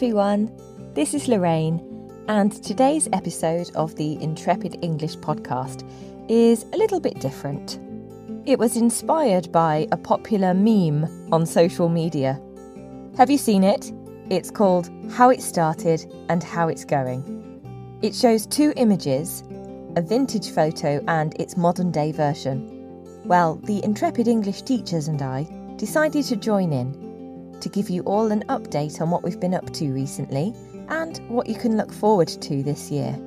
everyone. This is Lorraine, and today's episode of the Intrepid English podcast is a little bit different. It was inspired by a popular meme on social media. Have you seen it? It's called How It Started and How It's Going. It shows two images a vintage photo and its modern day version. Well, the Intrepid English teachers and I decided to join in to give you all an update on what we've been up to recently and what you can look forward to this year.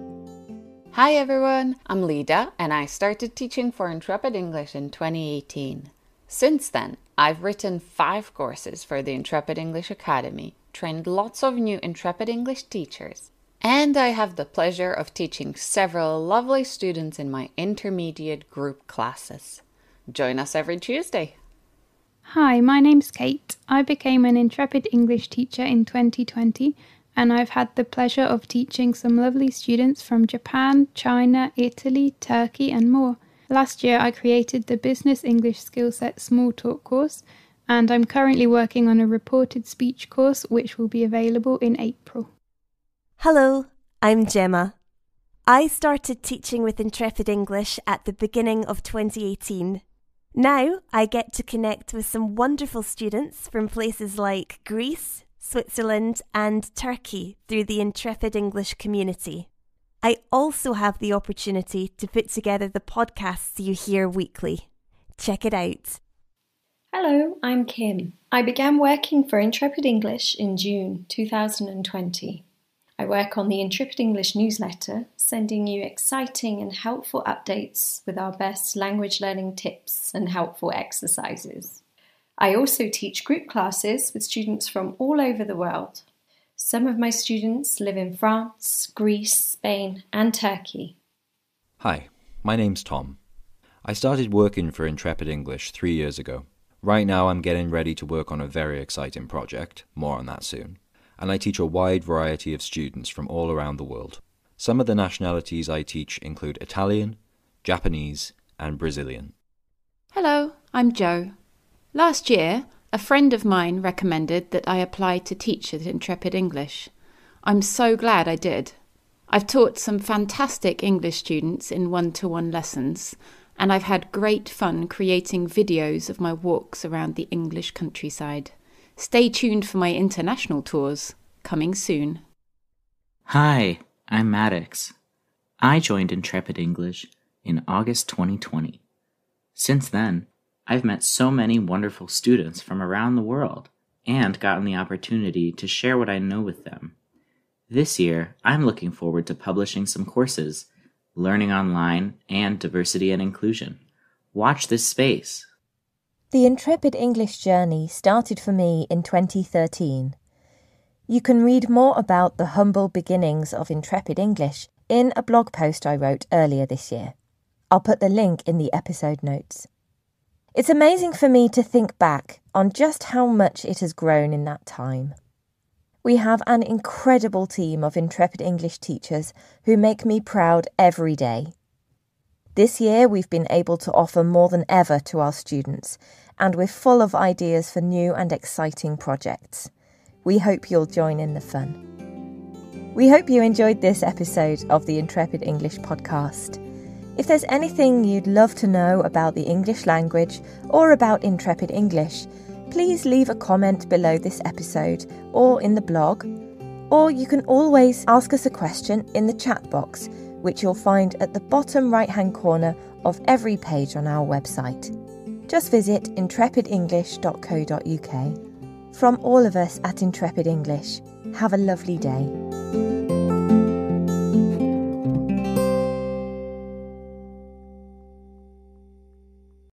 Hi everyone, I'm Lida and I started teaching for Intrepid English in 2018. Since then, I've written five courses for the Intrepid English Academy, trained lots of new Intrepid English teachers, and I have the pleasure of teaching several lovely students in my intermediate group classes. Join us every Tuesday. Hi, my name's Kate. I became an intrepid English teacher in 2020 and I've had the pleasure of teaching some lovely students from Japan, China, Italy, Turkey, and more. Last year, I created the Business English Skillset Small Talk course, and I'm currently working on a reported speech course which will be available in April. Hello, I'm Gemma. I started teaching with Intrepid English at the beginning of 2018. Now I get to connect with some wonderful students from places like Greece, Switzerland, and Turkey through the Intrepid English community. I also have the opportunity to put together the podcasts you hear weekly. Check it out. Hello, I'm Kim. I began working for Intrepid English in June 2020. I work on the Intrepid English newsletter, sending you exciting and helpful updates with our best language learning tips and helpful exercises. I also teach group classes with students from all over the world. Some of my students live in France, Greece, Spain, and Turkey. Hi, my name's Tom. I started working for Intrepid English three years ago. Right now, I'm getting ready to work on a very exciting project, more on that soon. And I teach a wide variety of students from all around the world. Some of the nationalities I teach include Italian, Japanese, and Brazilian. Hello, I'm Joe. Last year, a friend of mine recommended that I apply to teach at Intrepid English. I'm so glad I did. I've taught some fantastic English students in one to one lessons, and I've had great fun creating videos of my walks around the English countryside. Stay tuned for my international tours, coming soon. Hi, I'm Maddox. I joined Intrepid English in August 2020. Since then, I've met so many wonderful students from around the world and gotten the opportunity to share what I know with them. This year, I'm looking forward to publishing some courses, learning online, and diversity and inclusion. Watch this space. The Intrepid English journey started for me in 2013. You can read more about the humble beginnings of Intrepid English in a blog post I wrote earlier this year. I'll put the link in the episode notes. It's amazing for me to think back on just how much it has grown in that time. We have an incredible team of intrepid English teachers who make me proud every day. This year, we've been able to offer more than ever to our students, and we're full of ideas for new and exciting projects. We hope you'll join in the fun. We hope you enjoyed this episode of the Intrepid English podcast. If there's anything you'd love to know about the English language or about Intrepid English, please leave a comment below this episode or in the blog. Or you can always ask us a question in the chat box, which you'll find at the bottom right hand corner of every page on our website. Just visit intrepidenglish.co.uk. From all of us at Intrepid English, have a lovely day.